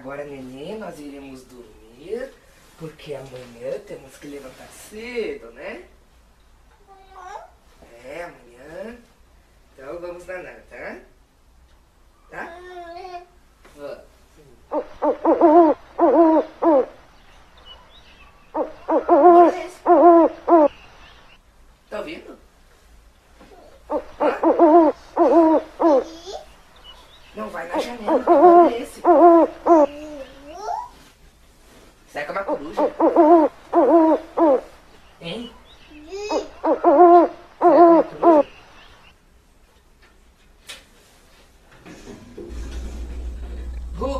Agora, neném, nós iremos dormir, porque amanhã temos que levantar cedo, né? É, amanhã. Então vamos danar, tá? Tá? Hum, é. Vamos. Hum, hum,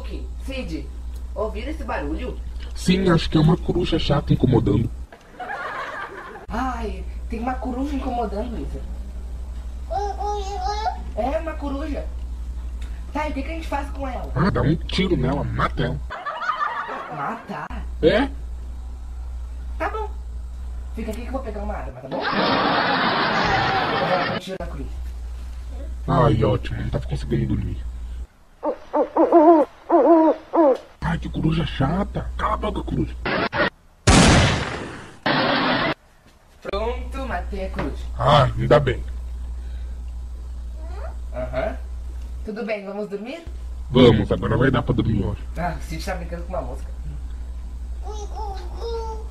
Duke, Sid, ouviram esse barulho? Sim, acho que é uma coruja chata incomodando. Ai, tem uma coruja incomodando, Lisa. É, uma coruja. Tá, e o que, que a gente faz com ela? Ah, dá um tiro nela, mata ela. Matar? É? Tá bom. Fica aqui que eu vou pegar uma arma, tá bom? Ah! Um tiro cruz. Ai, ótimo, não tá conseguindo dormir. que coruja é chata. Cala a boca, coruja. Pronto, matei a coruja. Ah, ainda bem. Aham. Tudo bem, vamos dormir? Vamos, agora vai dar pra dormir hoje. Ah, o Cid tá brincando com uma mosca.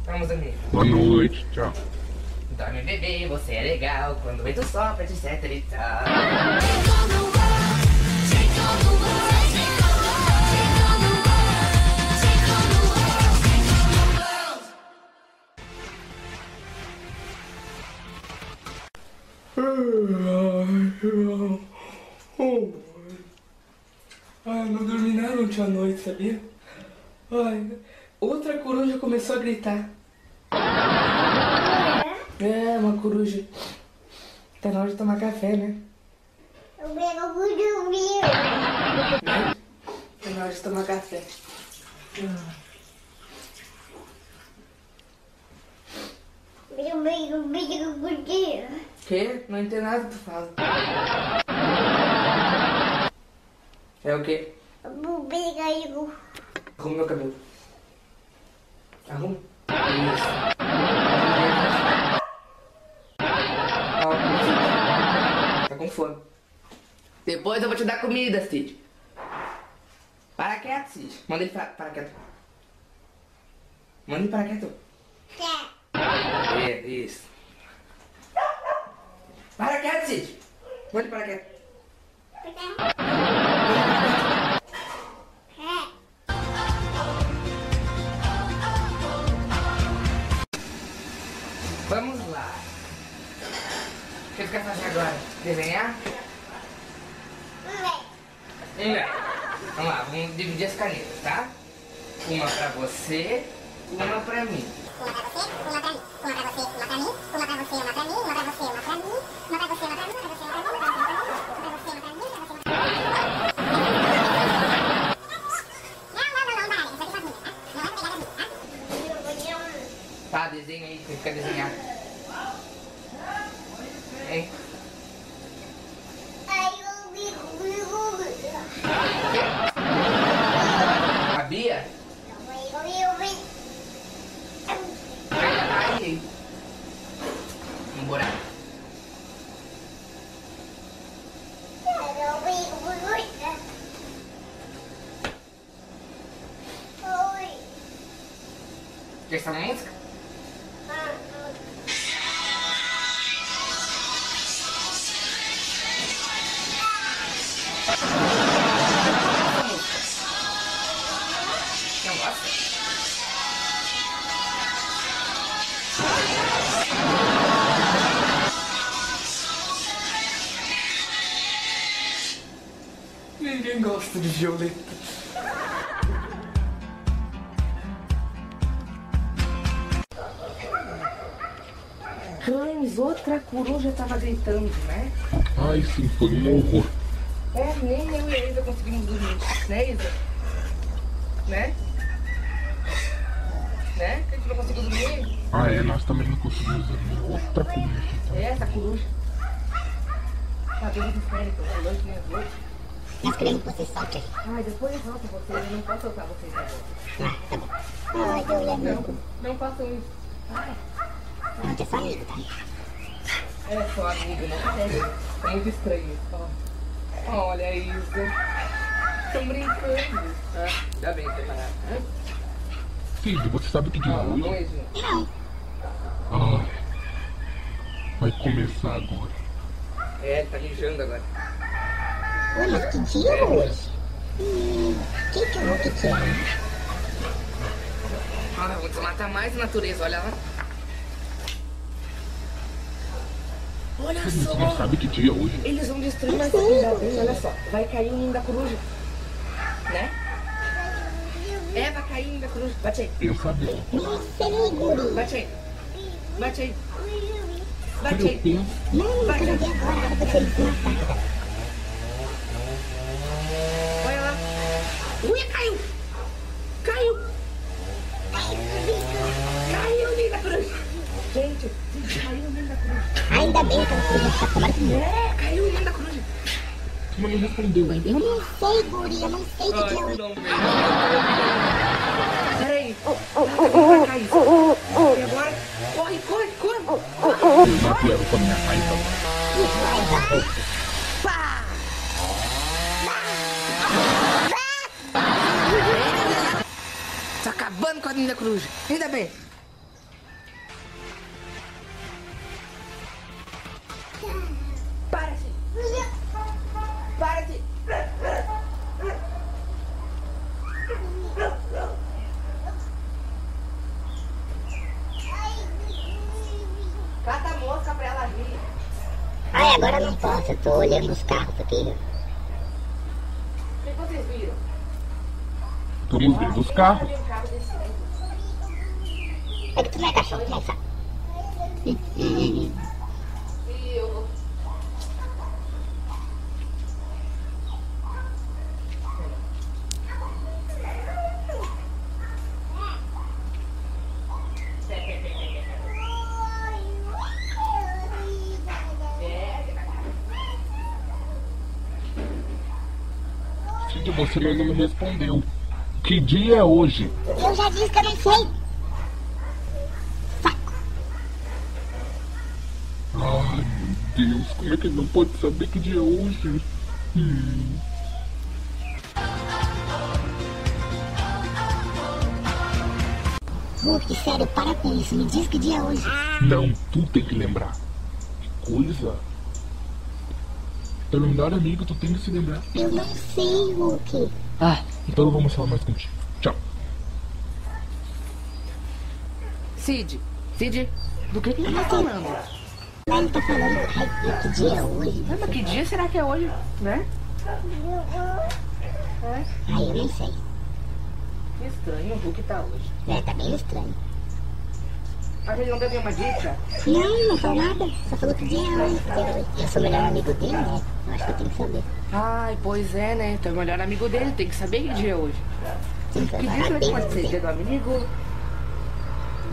Vamos dormir. Boa noite, tchau. Dorme, bebê, você é legal. Quando o vento sopra, etc e tal. não dormi nada ontem à noite, sabia? Ai, outra coruja começou a gritar. É, uma coruja. Tá na hora de tomar café, né? Eu quero dormir. Tá na hora de tomar café. Que? Não entendo nada que tu fala. É o quê? Pega eu. Arruma meu cabelo. Arruma. Tá com fome. Depois eu vou te dar comida, Cid. Para quieto, Cid. Manda ele para, para quieto. Manda ele para quieto. Quer. É, isso. Para quieto, Cid. Manda ele para quieto. que quer fazer agora? Desenhar? Não. Vamos lá, vamos dividir as canetas, tá? Uma pra você, uma pra mim. Uma pra você, uma pra mim. Uma pra você, uma pra mim. Uma pra você, uma pra mim. Uma pra você, uma pra mim. Uma pra você, uma pra mim. Uma pra você, uma pra mim. Tá, desenha aí, tem que desenhar. Hein? A Bia? Aí, aí. Embora. Quer essa música? Ninguém gosta de Violeta. Hans, outra coruja tava gritando, né? Ai, sim, foi um horror. É, nem eu e a Isa conseguimos dormir, né, Isa? Né? Né? Que a gente não conseguiu dormir? Ah, é, nós também não conseguimos dormir. Outra coruja. É essa coruja. Cabelo de férico, é noite, meia noite. Nós queremos que você solte aí. Ai, depois eu solto vocês, eu não posso soltar vocês agora. Ah, tá bom. Ai, eu e amigo. Não façam isso. Ai, A gente é só amigo, tá? é só amigo, né? É muito estranho isso. ó. Olha isso. Estão brincando. Ah, ainda bem separado. né? Cid, você sabe que dia é um hoje? beijinho. Não. Ai. Vai começar agora. É, tá mijando agora. Mas que dia é hoje? Hum, quem que eu que quer? Ah, vou desmatar mais a natureza, olha lá. Olha Você só. não sabe que dia é hoje? Eles vão destruir mais ainda bem, olha só. Vai cair o ninho da coruja. Né? É, vai cair o ninho da coruja. Bate aí, Eu sabia. Não sei, guri. bate aí. Bate aí. Bate Quando eu aí. penso, Não, eu quero ver agora, agora você desmatar. Olha lá. Ui, caiu. Caiu. Caiu o ninho da coruja. Gente, caiu o ninho da coruja. Ainda bem que ela foi tomara que não. É, caiu o ninho da coruja. você não me respondeu ainda. Eu não sei, guri, eu não sei que dia é hoje. não veio. Peraí. Vai cair. E agora? Corre, corre, corre. Eu não quero com a minha raiva. Vai, vai. Pá! Tá acabando com a linda cruz. Ainda bem. Para-se. Para-se. Cata a mosca pra ela vir. Ai, agora eu não posso, eu tô olhando os carros aqui. O que vocês viram? Estamos vendo os carros. É que tu não é cachorro, tu não. Cid, você não me respondeu. Que dia é hoje? Eu já disse que eu não sei. Saco. Ai, meu Deus, como é que ele não pode saber que dia é hoje? Hum. Hulk, sério, para com isso. Me diz que dia é hoje. Não, tu tem que lembrar. Que coisa. Teu melhor amigo, tu tem que se lembrar. Eu não sei, Hulk. Ah, Então não vamos falar mais contigo. Tchau. Cid. Cid, do que que ele tá falando? Ele tá falando, ai, que dia é hoje? Ah, mas que dia será que é hoje, né? Ai, eu não sei. Que estranho o Hulk tá hoje. É, tá bem estranho. A gente não deu nenhuma dica? Não, não falou nada. Só falou que dia é hoje. Eu sou o melhor amigo dele, né? Eu acho que eu tenho que saber. Ai, pois é, né? Tu é o melhor amigo dele, tem que saber que dia é hoje. Que dia será que pode ser? Dia você. do amigo?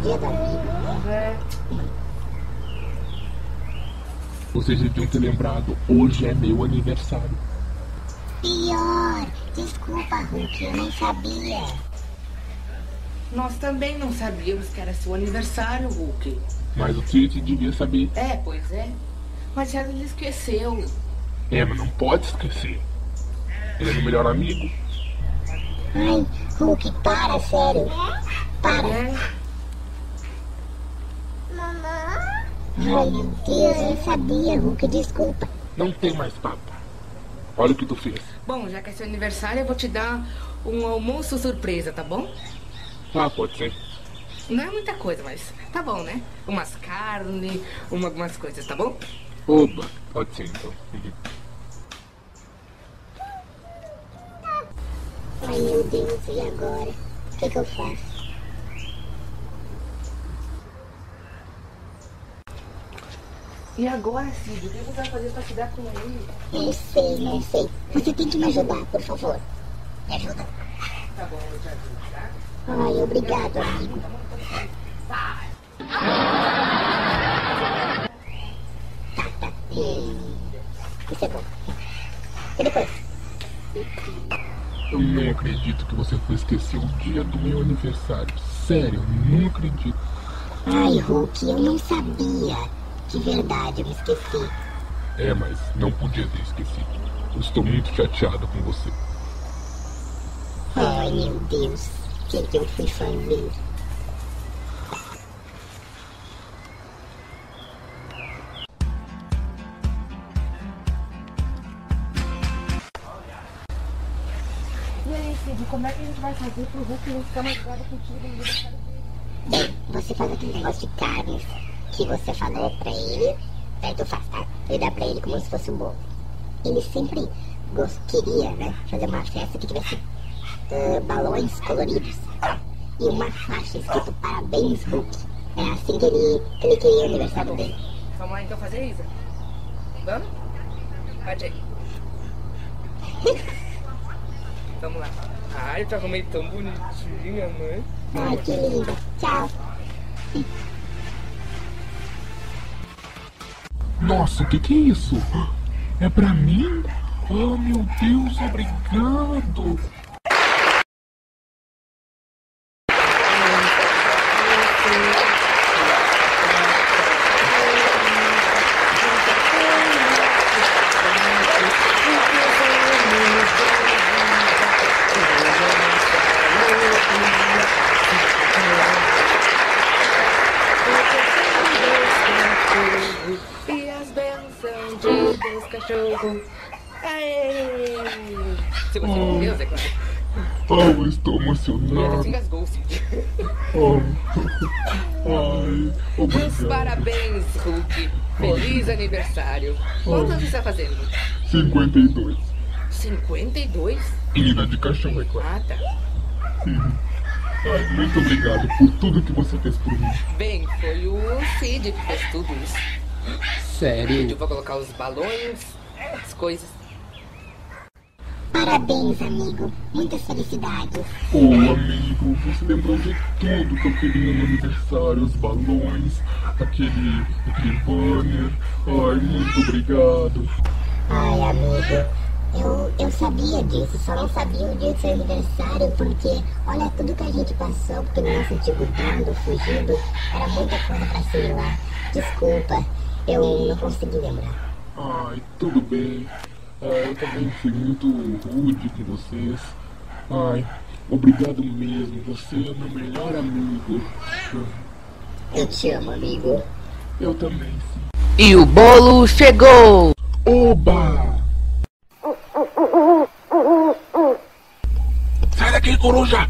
Dia do amigo. É. Vocês deviam ter lembrado, hoje é meu aniversário. Pior. Desculpa, Hulk, eu não sabia. Nós também não sabíamos que era seu aniversário, Hulk. Mas o Cid devia saber. É, pois é. Mas ele esqueceu. É, mas não pode esquecer. Ele é meu melhor amigo. Ai, Hulk, para, sério. Para. É. Ai, meu Deus, eu sabia, Hulk, desculpa. Não tem mais papo. Olha o que tu fez. Bom, já que é seu aniversário, eu vou te dar um almoço surpresa, tá bom? Ah, pode ser. Não é muita coisa, mas tá bom, né? Umas carnes, uma, algumas coisas, tá bom? Oba, pode ser então. Ai, meu Deus, e agora? O que, que eu faço? E agora, Cid, o que você vai fazer pra se dar com ele? Não sei, não sei. Você tem que me ajudar, por favor. Me ajuda. Tá bom, eu te ajudo, tá? Ai, obrigado, amigo. Tá, tá. Isso é bom. E depois? Eu não acredito que você foi esquecer o dia do meu aniversário. Sério, eu não acredito. Ai, Hulk, eu não sabia. De verdade, eu me esqueci. É, mas não podia ter esquecido. Eu estou muito chateado com você. Ai, meu Deus. O que, que eu fui fazer? E aí, Cid, como é que a gente vai fazer pro Hulk não ficar mais bravo contigo? Bem, você faz aquele negócio de carnes que você falou pra ele. Daí tu faz, tá? E dá pra ele como se fosse um bolo. Ele sempre gos- queria, né? Fazer uma festa que tivesse ah, balões coloridos. E uma faixa escrito Parabéns, Hulk. É assim que ele, que ele queria o aniversário dele. Vamos lá então fazer, Isa? Vamos? Pode aí. Vamos lá. Ai, eu te arrumei tão bonitinha, mãe. Ai, que lindo. Tchau. Nossa, o que, que é isso? É pra mim? Oh, meu Deus, obrigado. Aê! Se você não viu, Zé Claro. Oh, eu estou emocionado. engasgou, o Cid. Oh. Ai, Meus obrigado. parabéns, Hulk. Feliz aniversário. Quantos anos você está fazendo? 52. 52? Menina de cachorro, é claro. Ah, tá. Ai, muito obrigado por tudo que você fez por mim. Bem, foi o Cid que fez tudo isso. Sério? Pediu pra colocar os balões, as coisas. Parabéns, amigo. Muitas felicidades. Oh, amigo, você lembrou de tudo que eu queria no aniversário, os balões, aquele, aquele banner. Ai, muito obrigado. Ai, amigo, eu, eu sabia disso, só não sabia o dia do seu aniversário, porque olha tudo que a gente passou, porque no nosso antigo bando, fugido, era muita coisa pra assimilar. Desculpa, eu não consegui lembrar. Ai, tudo bem. Ai, eu também fui muito rude com vocês. Ai, obrigado mesmo. Você é meu melhor amigo. Eu te amo, amigo. Eu também, sim. E o bolo chegou! Oba! Sai daqui, coruja!